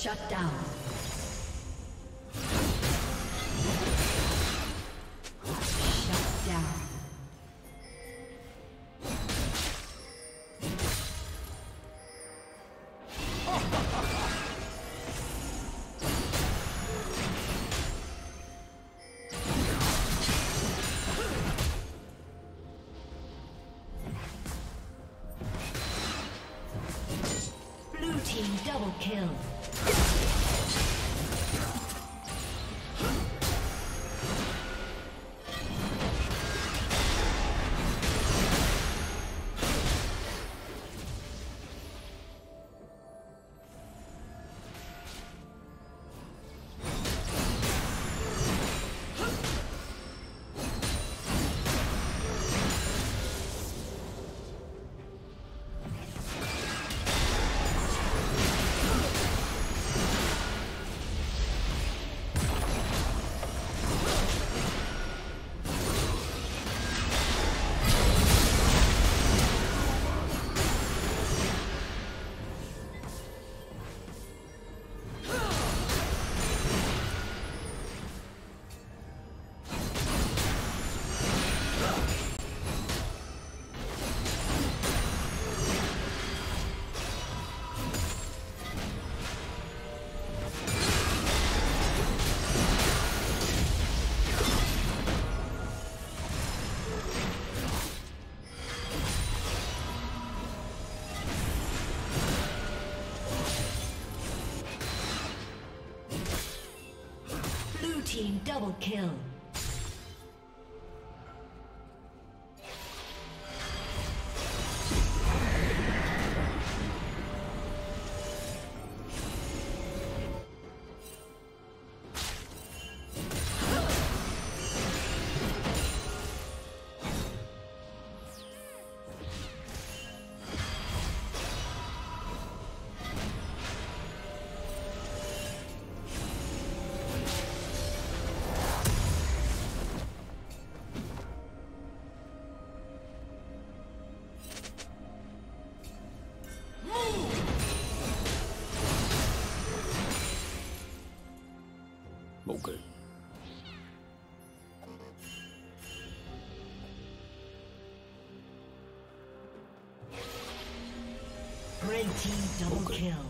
Shut down. Team double kill. Team double Okay. kill.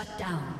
Shut down.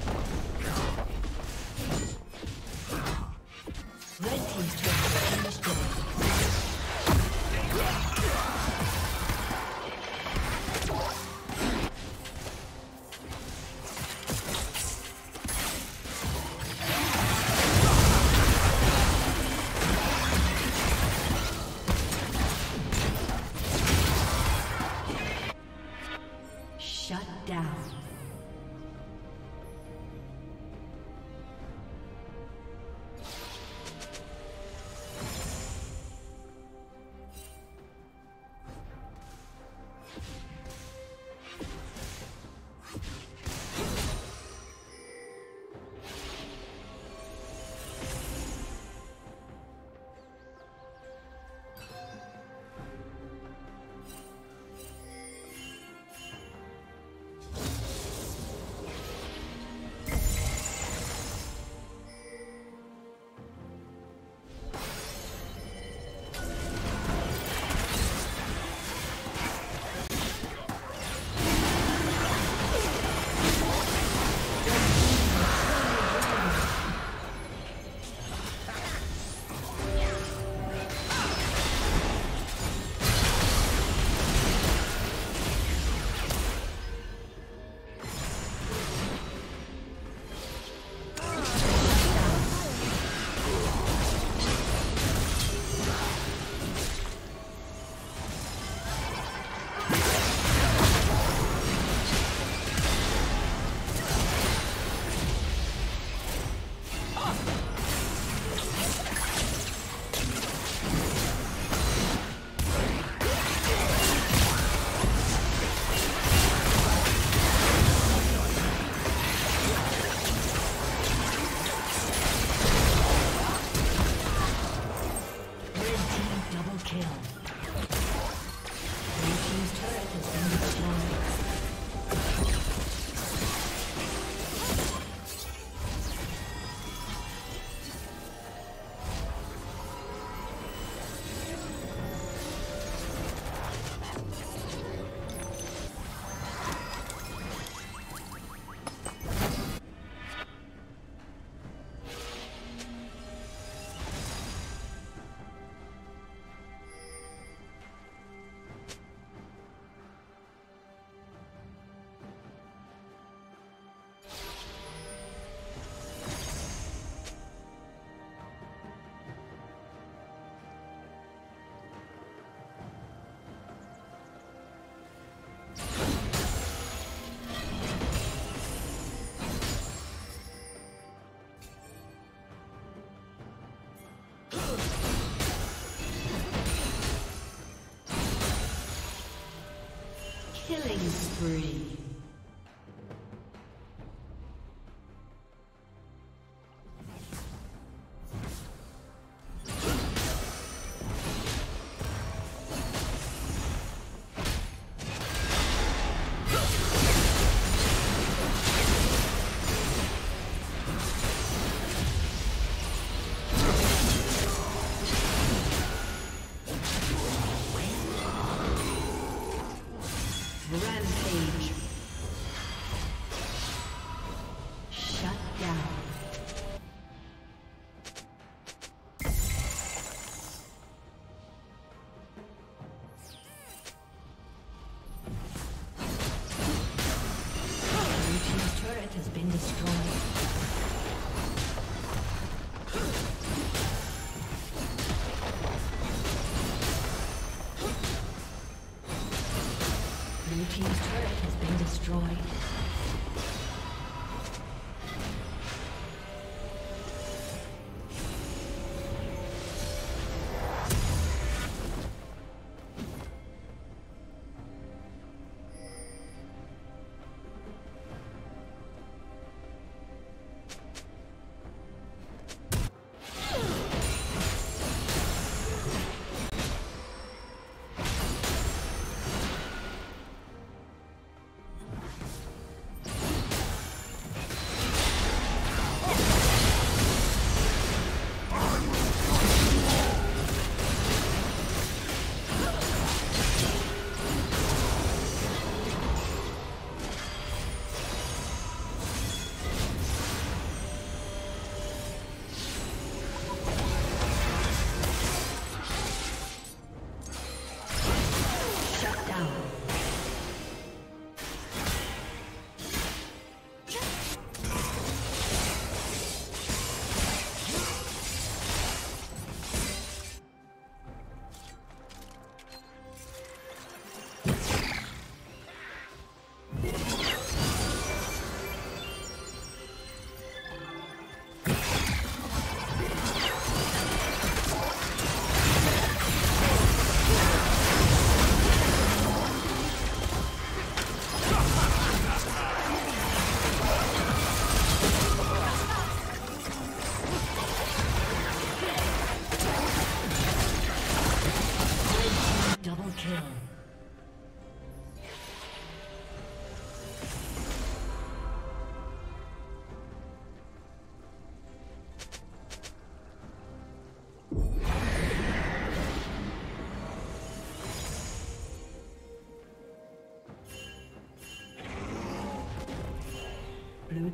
destroyed.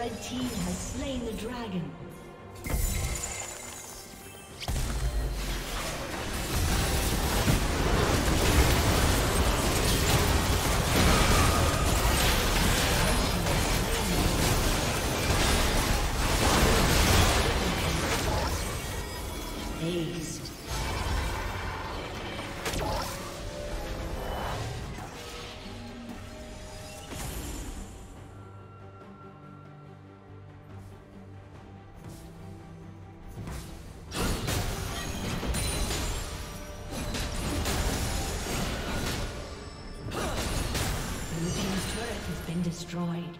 Red team has slain the dragon. Aced. Destroyed.